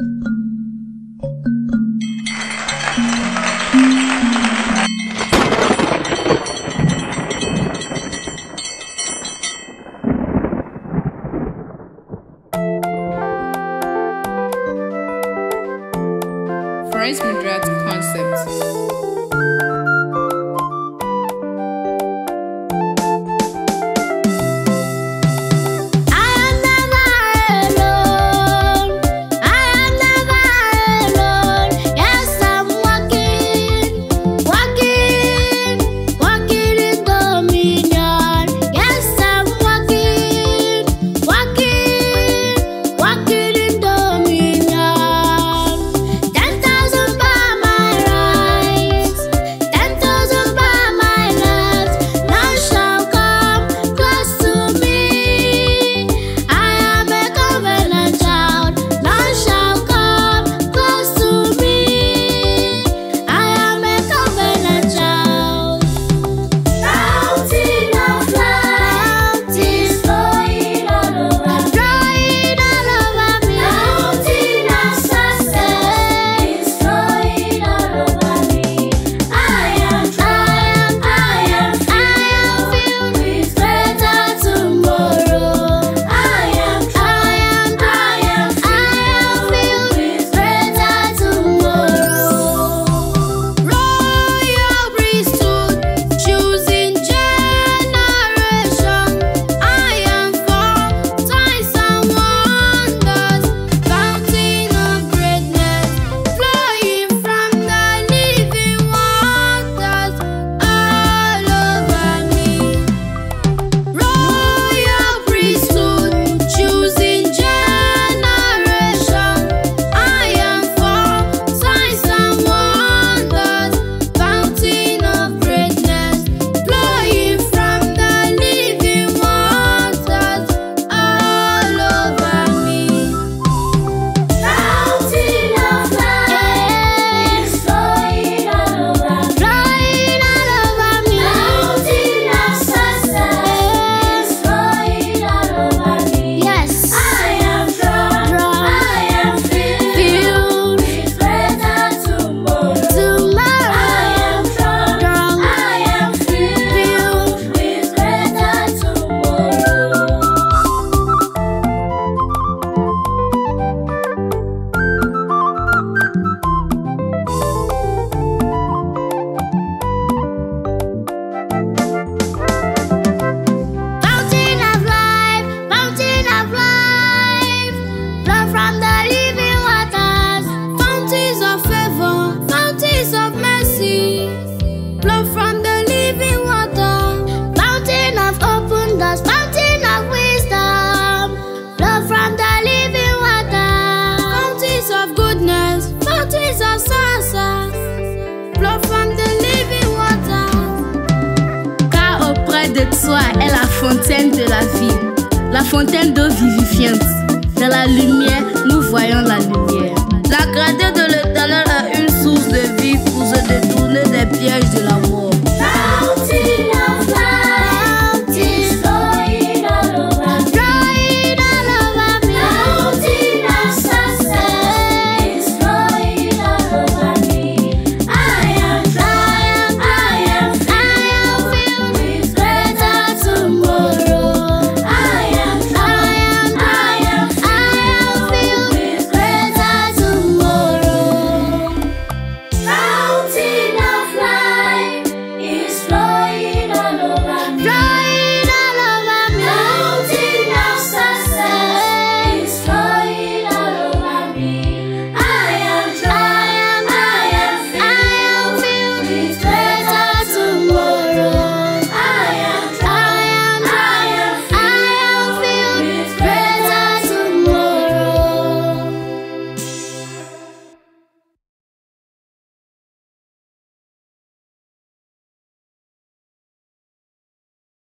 Price Madrat's concept. Toi est la fontaine de la vie, la fontaine d'eau vivifiante. Dans la lumière, nous voyons la lumière. La grandeur de l'éternel est une source de vie pour se détourner des pièges de la